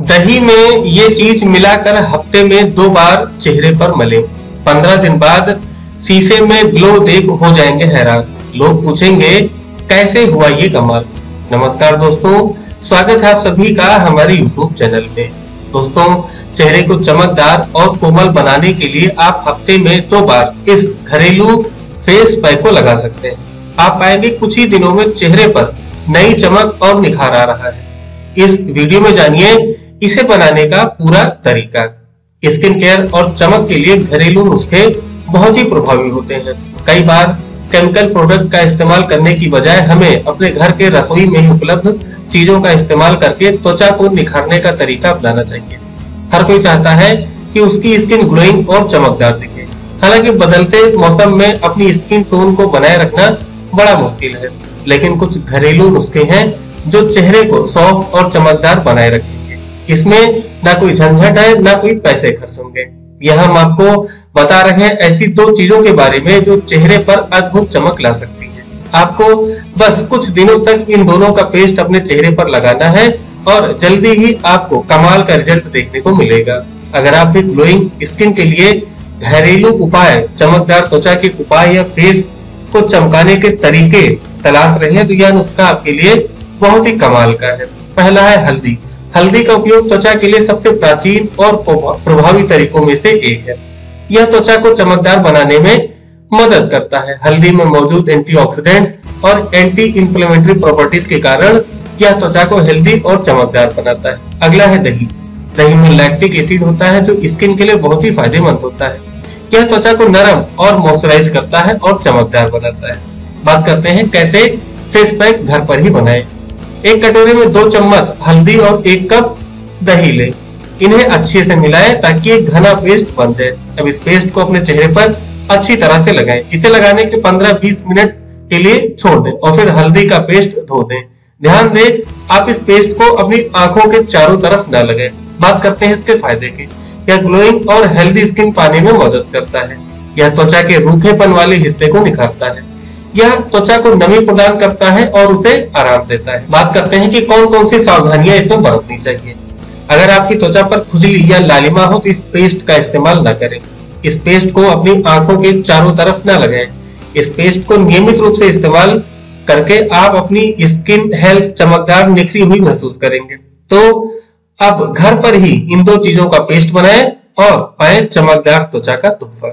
दही में ये चीज़ मिलाकर हफ़्ते में दो बार चेहरे पर मले। पंद्रह दिन बाद शीशे में ग्लो देख हो जाएँगे हैरान। लोग पूछेंगे, कैसे हुआ ये कमाल? नमस्कार दोस्तों, स्वागत है आप सभी का हमारे YouTube चैनल में। दोस्तों, चेहरे को चमकदार और कोमल बनाने के लिए आप हफ़्ते में दो बार इस घरेलू फेस पैक को लगा सकते हैं। आप पाएँगे कुछ ही दिनों में चेहरे पर नई चमक और निखार आ रहा है। इस वीडियो में जानिए इसे बनाने का पूरा तरीका। स्किन केयर और चमक के लिए घरेलू नुस्खे बहुत ही प्रभावी होते हैं। कई बार केमिकल प्रोडक्ट का इस्तेमाल करने की बजाय हमें अपने घर के रसोई में ही उपलब्ध चीज़ों का इस्तेमाल करके त्वचा को निखारने का तरीका अपनाना चाहिए। हर कोई चाहता है कि उसकी स्किन ग्लोइंग और चमकदार दिखे। हालाँकि बदलते मौसम में अपनी स्किन टोन को बनाए रखना बड़ा मुश्किल है, लेकिन कुछ घरेलू नुस्खे हैं जो चेहरे को सॉफ्ट और चमकदार बनाए रखेंगे इसमें ना कोई झंझट है, ना कोई पैसे खर्च होंगे। यह हम आपको बता रहे हैं ऐसी दो चीज़ों के बारे में जो चेहरे पर अद्भुत चमक ला सकती है। आपको बस कुछ दिनों तक इन दोनों का पेस्ट अपने चेहरे पर लगाना है और जल्दी ही आपको कमाल का रिज़ल्ट देखने को मिलेगा। अगर आप भी ग्लोइंग स्किन के लिए घरेलू उपाय, चमकदार त्वचा के उपाय या फेस को चमकाने के तरीके तलाश रहे हैं तो यह नुस्खा आपके लिए बहुत ही कमाल का है। पहला है हल्दी। हल्दी का उपयोग त्वचा के लिए सबसे प्राचीन और प्रभावी तरीकों में से एक है। यह त्वचा को चमकदार बनाने में मदद करता है। हल्दी में मौजूद एंटीऑक्सीडेंट्स और एंटी इंफ्लेमेटरी प्रॉपर्टीज़ के कारण यह त्वचा को हेल्दी और चमकदार बनाता है। अगला है दही। दही में लैक्टिक एसिड होता है, जो स्किन के लिए बहुत ही फ़ायदेमंद होता है। यह त्वचा को नरम और मॉइस्चराइज करता है और चमकदार बनाता है। बात करते हैं कैसे फेस पैक घर पर ही बनाए। एक कटोरे में दो चम्मच हल्दी और एक कप दही ले। इन्हें अच्छे से मिलाएँ ताकि एक घना पेस्ट बन जाए। अब इस पेस्ट को अपने चेहरे पर अच्छी तरह से लगाएँ। इसे लगाने के 15-20 मिनट के लिए छोड़ दें और फिर हल्दी का पेस्ट धो दें। ध्यान दें, आप इस पेस्ट को अपनी आँखों के चारों तरफ़ न लगाएँ। बात करते हैं इसके फ़ायदे की। यह ग्लोइंग और हेल्दी स्किन पाने में मदद करता है। यह त्वचा के रूखेपन वाले हिस्से को निखारता है। यह त्वचा को नमी प्रदान करता है और उसे आराम देता है। बात करते हैं कि कौन कौन सी सावधानियाँ इसमें बरतनी चाहिए। अगर आपकी त्वचा पर खुजली या लालिमा हो तो इस पेस्ट का इस्तेमाल न करें। इस पेस्ट को अपनी आँखों के चारों तरफ़ न लगाएँ। इस पेस्ट को नियमित रूप से इस्तेमाल करके आप अपनी स्किन हेल्थ चमकदार निखरी हुई महसूस करेंगे। तो अब घर पर ही इन दो चीज़ों का पेस्ट बनाएँ और पाए चमकदार त्वचा का तोहफा।